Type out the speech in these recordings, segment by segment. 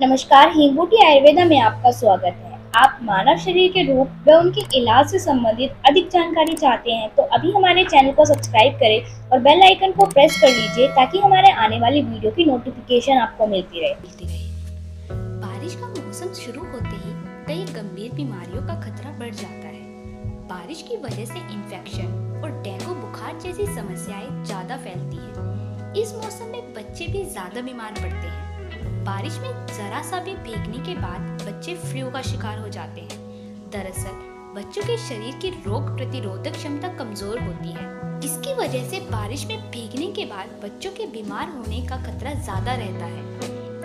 नमस्कार हिंगूटी आयुर्वेदा में आपका स्वागत है। आप मानव शरीर के रूप व उनके इलाज से संबंधित अधिक जानकारी चाहते हैं तो अभी हमारे चैनल को सब्सक्राइब करें और बेल आइकन को प्रेस कर लीजिए ताकि हमारे आने वाली वीडियो की नोटिफिकेशन आपको मिलती रहे। बारिश का मौसम शुरू होते ही कई गंभीर बीमारियों का खतरा बढ़ जाता है। बारिश की वजह से इन्फेक्शन और डेंगू बुखार जैसी समस्याएँ ज़्यादा फैलती है। इस मौसम में बच्चे भी ज़्यादा बीमार पड़ते हैं। बारिश में जरा सा भी भीगने के बाद बच्चे फ्लू का शिकार हो जाते हैं। दरअसल, बच्चों के शरीर की रोग प्रतिरोधक क्षमता कमज़ोर होती है। इसकी वजह से बारिश में भीगने के बाद बच्चों के बीमार होने का खतरा ज़्यादा रहता है।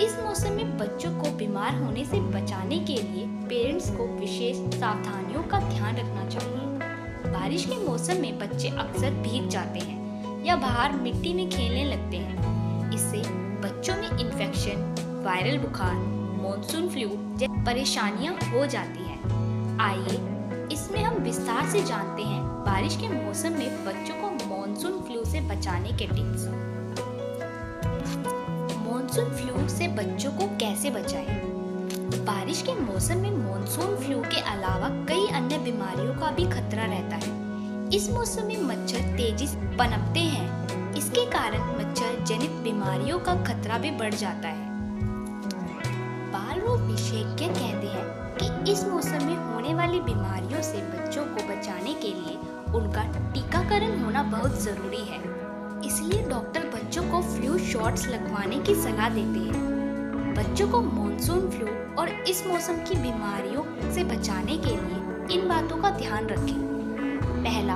इस मौसम में बच्चों को बीमार होने से बचाने के लिए पेरेंट्स को विशेष सावधानियों का ध्यान रखना चाहिए। बारिश के मौसम में बच्चे अक्सर भीग जाते हैं या बाहर मिट्टी में खेलने लगते हैं। इससे बच्चों में इन्फेक्शन वायरल बुखार मॉनसून फ्लू जैसी परेशानियाँ हो जाती हैं। आइए, इसमें हम विस्तार से जानते हैं बारिश के मौसम में बच्चों को मॉनसून फ्लू से बचाने के टिप्स मॉनसून फ्लू से बच्चों को कैसे बचाएँ? बारिश के मौसम में मॉनसून फ्लू के अलावा कई अन्य बीमारियों का भी खतरा रहता है। इस मौसम में मच्छर तेज़ी से पनपते हैं। इसके कारण मच्छर जनित बीमारियों का खतरा भी बढ़ जाता है। रोग विशेषज्ञ कहते हैं कि इस मौसम में होने वाली बीमारियों से बच्चों को बचाने के लिए उनका टीकाकरण होना बहुत ज़रूरी है। इसलिए डॉक्टर बच्चों को फ्लू शॉट्स लगवाने की सलाह देते हैं। बच्चों को मॉनसून फ्लू और इस मौसम की बीमारियों से बचाने के लिए इन बातों का ध्यान रखें। पहला,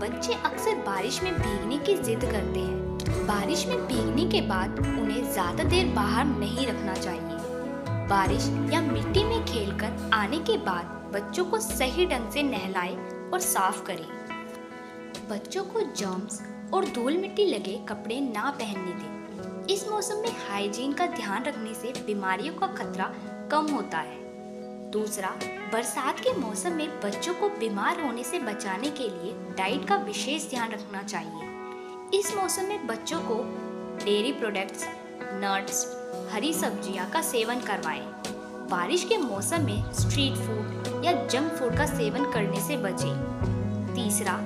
बच्चे अक्सर बारिश में भीगने की जिद करते हैं। बारिश में भीगने के बाद उन्हें ज़्यादा देर बाहर नहीं रखना चाहिए। बारिश या मिट्टी में खेलकर आने के बाद बच्चों को सही ढंग से नहलाएँ और साफ़ करें। बच्चों को जर्म्स और धूल मिट्टी लगे कपड़े ना पहनने दें। इस मौसम में हाइजीन का ध्यान रखने से बीमारियों का खतरा कम होता है। दूसरा, बरसात के मौसम में बच्चों को बीमार होने से बचाने के लिए डाइट का विशेष ध्यान रखना चाहिए। इस मौसम में बच्चों को डेयरी प्रोडक्ट्स नट्स हरी सब्ज़ियाँ का सेवन करवाएँ। बारिश के मौसम में स्ट्रीट फ़ूड या जंक फ़ूड का सेवन करने से बचें। तीसरा,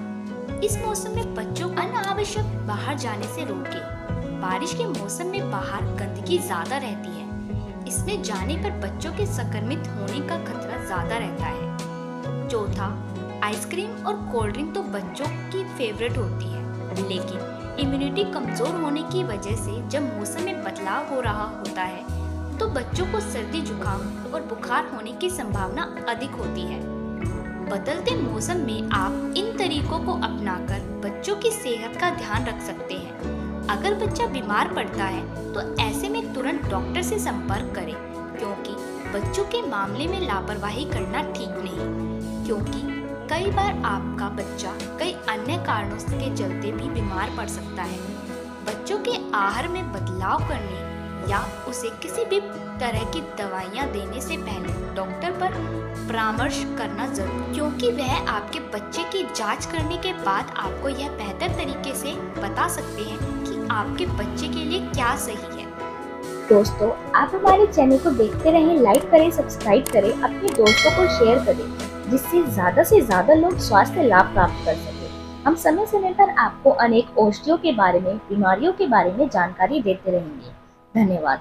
इस मौसम में बच्चों को अनावश्यक बाहर जाने से रोकें। बारिश के मौसम में बाहर गंदगी ज़्यादा रहती है इसमें जाने पर बच्चों के संक्रमित होने का खतरा ज़्यादा रहता है चौथा, आइसक्रीम और कोल्ड ड्रिंक तो बच्चों की फेवरेट होती है लेकिन इम्यूनिटी कमज़ोर होने की वजह से जब मौसम में बदलाव हो रहा होता है तो बच्चों को सर्दी जुकाम और बुखार होने की संभावना अधिक होती है। बदलते मौसम में आप इन तरीकों को अपनाकर बच्चों की सेहत का ध्यान रख सकते हैं। अगर बच्चा बीमार पड़ता है तो ऐसे में तुरंत डॉक्टर से संपर्क करें, क्योंकि बच्चों के मामले में लापरवाही करना ठीक नहीं, क्योंकि कई बार आपका बच्चा कई अन्य कारणों के चलते भी बीमार पड़ सकता है। बच्चों के आहार में बदलाव करने या उसे किसी भी तरह की दवाइयाँ देने से पहले डॉक्टर पर परामर्श करना ज़रूर, क्योंकि वह आपके बच्चे की जाँच करने के बाद आपको यह बेहतर तरीके से बता सकते हैं कि आपके बच्चे के लिए क्या सही है। दोस्तों, आप हमारे चैनल को देखते रहें लाइक करें सब्सक्राइब करें, अपने दोस्तों को शेयर करें। जिससे ज़्यादा से ज़्यादा लोग स्वास्थ्य लाभ प्राप्त कर सके। हम समय समय पर आपको अनेक औषधियों के बारे में, बीमारियों के बारे में जानकारी देते रहेंगे। धन्यवाद।